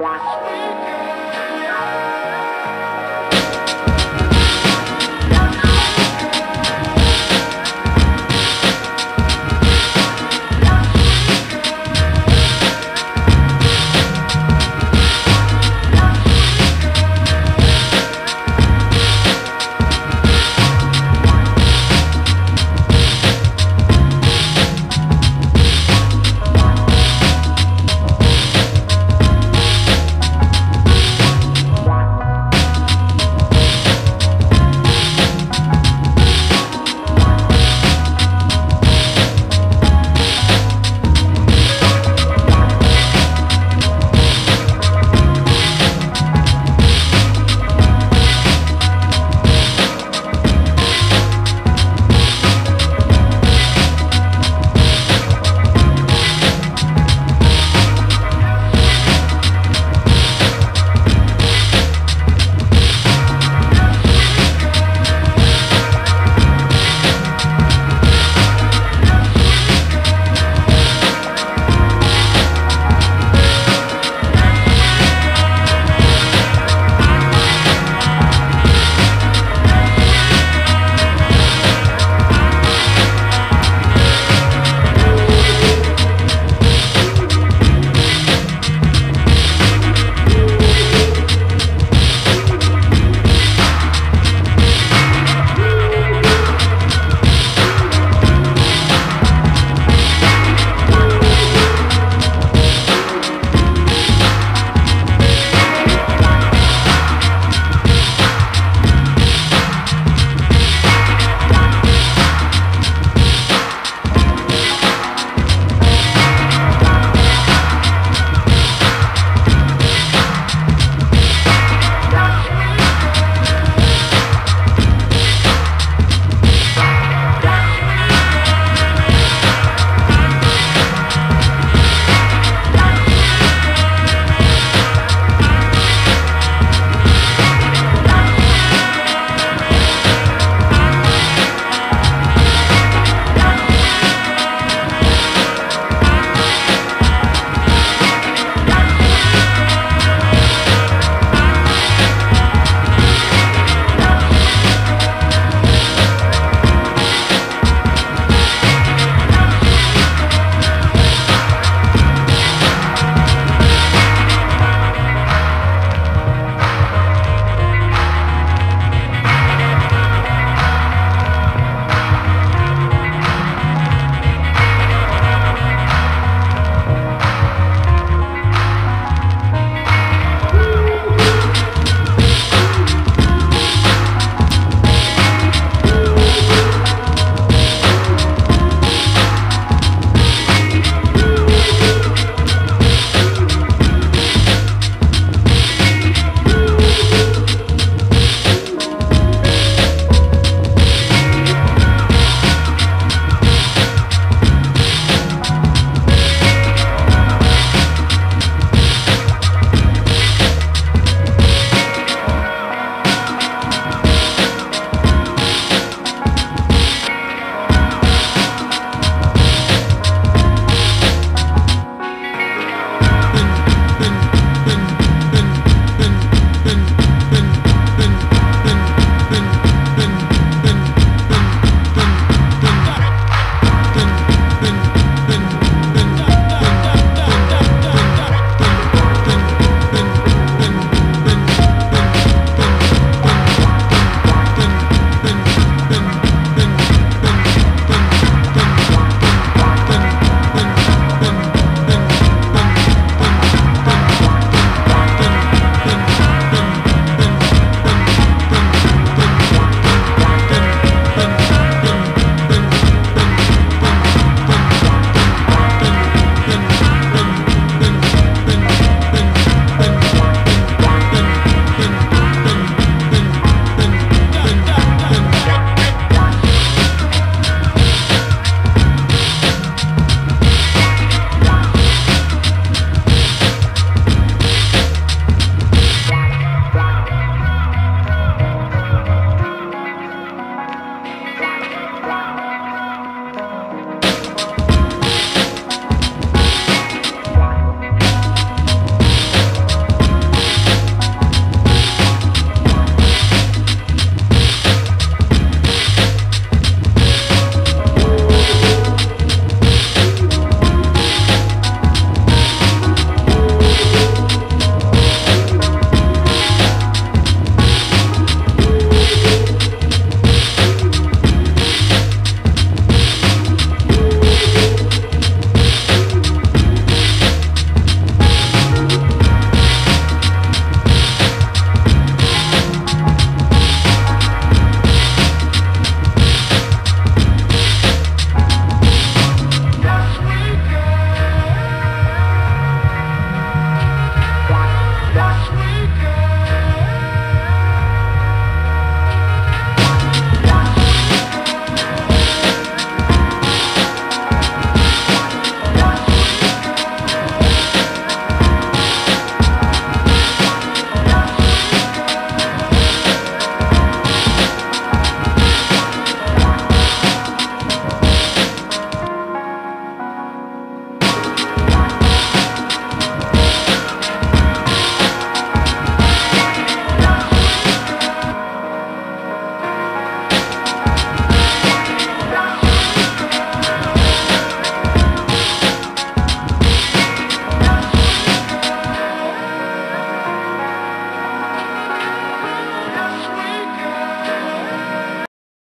Wow.